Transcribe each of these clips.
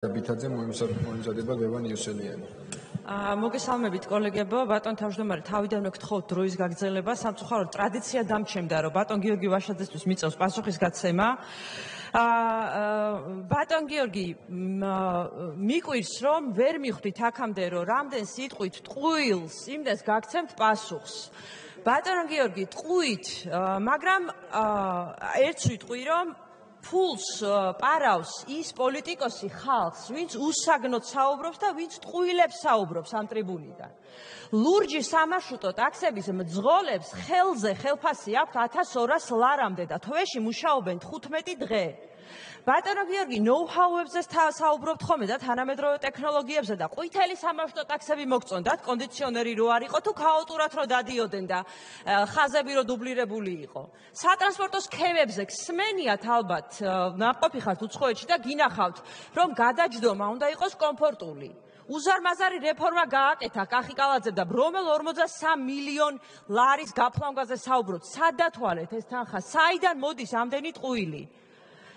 ბითაძე მოიმზადება ლევან იოსელიანი. აა მოგესალმებით კოლეგებო, ბატონ თავმჯდომარე, თავიდან მეკითხოთ დროის გაგრძელება, სამწუხაროდ ტრადიცია დამჩემდა, რომ ბატონ გიორგი ვაშაძესთვის მიწევს პასუხისგაცემა. აა ბატონ გიორგი მიყვირს რომ ვერ მიხვდით აქამდე რომ რამდენ სიტყვით ტყუილს იმდეს გაგცემთ პასუხს. ბატონ გიორგი ტყუით, მაგრამ აა ერთ სიტყვი რომ ფულს პარავს ის პოლიტიკოსი ხალხს, ვინც უსაგნოდ საუბრობს და ვინც ტყუილებს საუბრობს ამ ტრიბუნიდან. ლურჯი სამარშრუტო ტაქსების მძღოლებს ხელზე ხელფასი აქვს 1200 ლარამდე და თვეში მუშაობენ 15 დღე. ბატონო გიორგი, ნოუ-ჰაუებზე საუბრობთ ხოლმე და თანამედროვე ტექნოლოგიებზე და ყვითელი სამარშრუტო ტაქსები მოგწონდათ, კონდიციონერი რო არ იყო თუ ქაოტურად რო დადიოდნენ და ხაზები რო დუბლირებული იყო. სატრანსპორტო სქემებზე გსმენიათ ალბათ, ნაყოფი ხართ უცხოეთში და გინახავთ, რომ გადაჯდომა უნდა იყოს კომფორტული. უზარმაზარი რეფორმა გააკეთა კახიკალაძე და ბრომელ 43 მილიონ ლარის გაფლანგაზე საუბრობთ. სადათვალეთ ეს თანხა? საიდან მოდის ამდენი ტყუილი?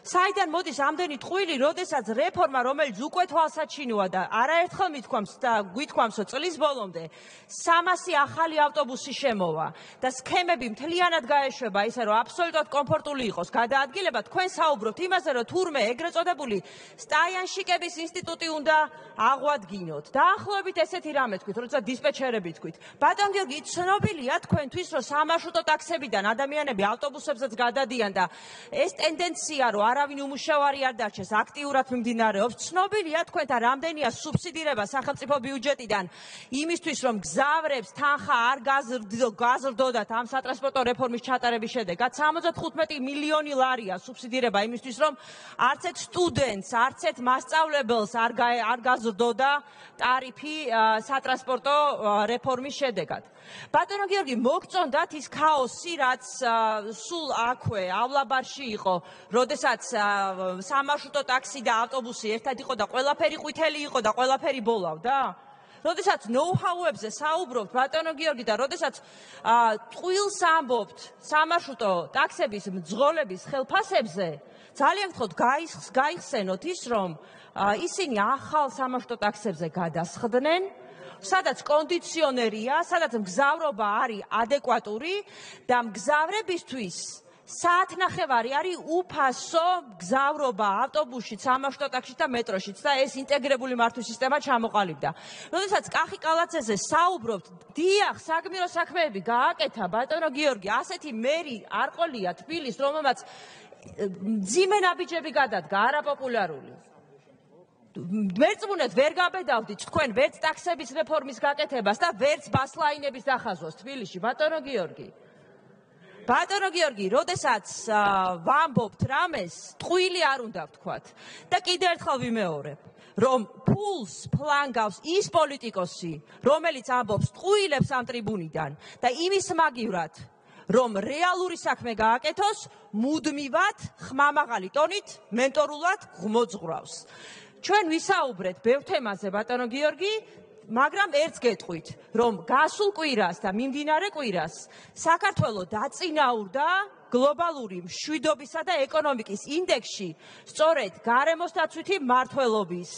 საიდან მოდის ამდენი ტყუილი, როდესაც რეფორმა, რომელიც უკვე თვალსაჩინოა და არაერთხელ მithქვამს და გვითქვამს, რომ წლის ბოლომდე 300 ახალი ავტობუსი შემოვა და სქემები მთლიანად გაეშვება, ისე რომ აბსოლუტურად კომფორტული იყოს გადაადგილება, თქვენ საუბრობთ იმაზე, რომ თურმე ეგრეთ წოდებული სტაიანშიკების ინსტიტუტი უნდა აღვადგინოთ. დაახლოებით ესეთი რამე თქვით, როცა დისპეჩერები თქვით. ბატონ გიორგი, ცნობილია თქვენთვის, რომ სამარშრუტო ტაქსებიდან ადამიანები ავტობუსებზეც გადადიან და ეს ტენდენცია, რომ არავინ უმუშავარი არ დარჩეს, აქტიურად მიმდინარეობს. ცნობილია თქვენთან რამდენია სუბსიდირება სახელმწიფო ბიუჯეტიდან იმისთვის, რომ გზავრებს თანხა არ გაზრდოდათ ამ სატრანსპორტო რეფორმის ჩატარების შედეგად. 75 მილიონი ლარია სუბსიდირება იმისთვის, რომ არც ერთ სტუდენტს, არც ერთ მასწავლებელს არ არ გაზრდოდა ტარიფი სატრანსპორტო რეფორმის შედეგად. ბატონო გიორგი, მოგწონდათ ის ქაოსი, რაც სულ აქვეავლაბარში იყო, როდესაც სადაც სამარშრუტო ტაქსი და ავტობუსი ერთად იყო და ყველაფერი ყვითელი იყო და ყველაფერი ბოლავდა? როდესაც ნოუ-ჰაუებზე საუბრობთ ბატონო გიორგი და როდესაც ტყუილს ამბობთ სამარშრუტო ტაქსების მძღოლების ხელფასებზე, ძალიან გთხოვთ გაიხსენოთ ის, რომ ისინი ახალ სამარშრუტო ტაქსებზე გადასხდნენ სადაც კონდიციონერია, სადაც მგზავრობა არის ადეკვატური და მგზავრებისთვის საათნახევარი არის უფასო გზავრობა ავტობუსში, სამარშრუტო ტაქსში და მეტროშიც და ეს ინტეგრებული მართვის სისტემა ჩამოყალიბდა. როდესაც კახი კალაცეზე საუბრობთ, დიახ, საგმირო საქმეები გააკეთა ბატონო გიორგი, ასეთი მერი არ ყოლია თბილის, რომელმაც ძიმე ნაბიჯები გადადგა არაპოპულარული. ვერწმუნეთ, ვერ გაბედავდით თქვენ ვერც ტაქსების რეფორმის გაკეთებას და ვერც ბასლაინების დახაზვას თბილისში, ბატონო გიორგი. ბატონო გიორგი, როდესაც ვამბობთ რამეს, ტყუილი არ უნდა ვთქვათ. და კიდევ ერთხელ ვიმეორებ, რომ ფულს ფლანგავს ის პოლიტიკოსი, რომელიც ამბობს ტყუილებს ამ ტრიბუნიდან და იმის მაგივრად, რომ რეალური საქმე გააკეთოს, მუდმივად ხმამაღალი ტონით მენტორულად ღმოძღვრავს. ჩვენ ვისაუბრეთ ბევრ თემაზე, ბატონო გიორგი, მაგრამ ერთს გეტყვით, რომ გასულ კვირას და მიმდინარე კვირას საქართველოს დაწინაურდა გლობალური მშვიდობისა და ეკონომიკის ინდექსში სწორედ გარემოსდაცვითი მართლობის,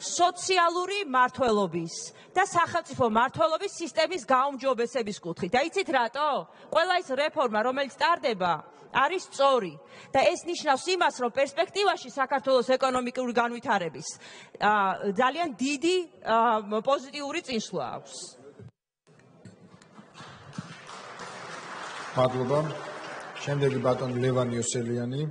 სოციალური მართლობის და სახელმწიფო მართლობის სისტემის გაუმჯობესების კუთხით. და იცით რატო? ყველა ის რეფორმა, რომელიც ტარდება, არის სწორი და ეს ნიშნავს იმას, რომ პერსპექტივაში საქართველოს ეკონომიკური განვითარების ძალიან დიდი პოზიტიური წინსვლა აქვს. მადლობა. შემდეგი ბატონ ლევან იოსელიანი